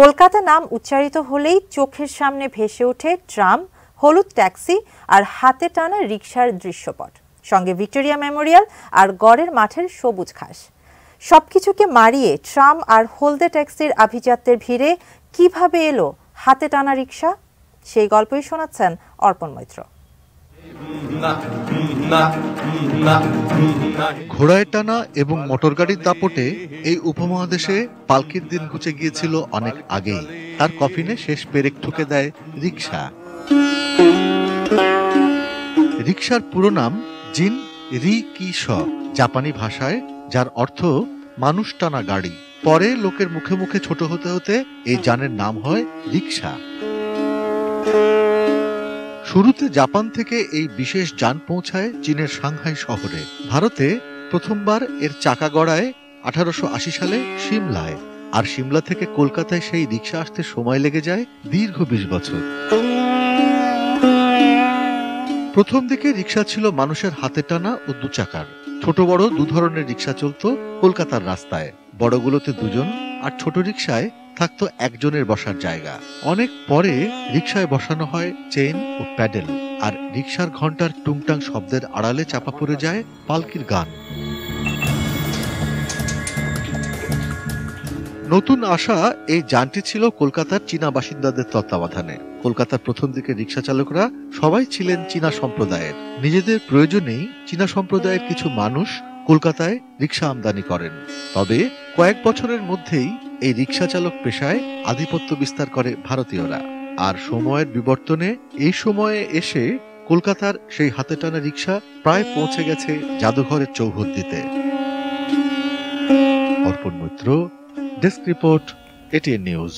কলকাতা নাম উচ্চারিত হলেই চোখের সামনে ভেসে ওঠে ট্রাম, হলুদ ট্যাক্সি আর হাতে টানা রিকশার দৃশ্যপট। সঙ্গে ভিক্টোরিয়া মেমোরিয়াল আর গড়ের মাঠের সবুজ ঘাস। সবকিছুকে মারিয়ে ট্রাম আর হলদে ট্যাক্সির আভিজাত্যের ভিড়ে কীভাবে এলো হাতে টানা রিকশা? সেই গল্পই শোনাচ্ছেন অর্পণ মৈত্র। ঘোড়ায় টানা এবং মোটরগাড়ির দাপটে এই উপমহাদেশে পালকির দিন ঘুচে গিয়েছিল অনেক আগেই। তার কফিনে শেষ পেরেক ঠুকে দেয় রিক্সা রিক্সার পুরো নাম জিন রি কি জাপানি ভাষায়, যার অর্থ মানুষ টানা গাড়ি। পরে লোকের মুখে মুখে ছোট হতে হতে এই যানের নাম হয় রিক্সা শুরুতে জাপান থেকে এই বিশেষ যান পৌঁছায় চীনের সাংহাই শহরে। ভারতে প্রথমবার এর চাকা গড়ায় আঠারোশো আশি সালে সিমলায়, আর সিমলা থেকে কলকাতায় সেই রিক্সা আসতে সময় লেগে যায় দীর্ঘ বিশ বছর। প্রথম দিকে রিক্সা ছিল মানুষের হাতে টানা ও দু চাকার। ছোট বড় দু ধরনের রিক্সা চলত কলকাতার রাস্তায়। বড়গুলোতে দুজন আর ছোট রিক্সায় থাকতো একজনের বসার জায়গা। অনেক পরে রিক্সায় বসানো হয় চেইন ও প্যাডেল আর রিক্সার ঘণ্টার টুংটাং শব্দের আড়ালে চাপা পড়ে যায় পালকির গান। নতুন আসা এই যানটি ছিল কলকাতার চীনা বাসিন্দাদের তত্ত্বাবধানে। কলকাতার প্রথম দিকে রিক্সা চালকরা সবাই ছিলেন চীনা সম্প্রদায়ের। নিজেদের প্রয়োজনেই চীনা সম্প্রদায়ের কিছু মানুষ কলকাতায় রিক্সা আমদানি করেন। তবে কয়েক বছরের মধ্যেই এই রিক্সা চালক পেশায় আধিপত্য বিস্তার করে ভারতীয়রা। আর সময়ের বিবর্তনে এই সময়ে এসে কলকাতার সেই হাতে টানা রিক্সা প্রায় পৌঁছে গেছে জাদুঘরের চৌহদ্দিতে। Arpan Maitra, desk report, ATN news.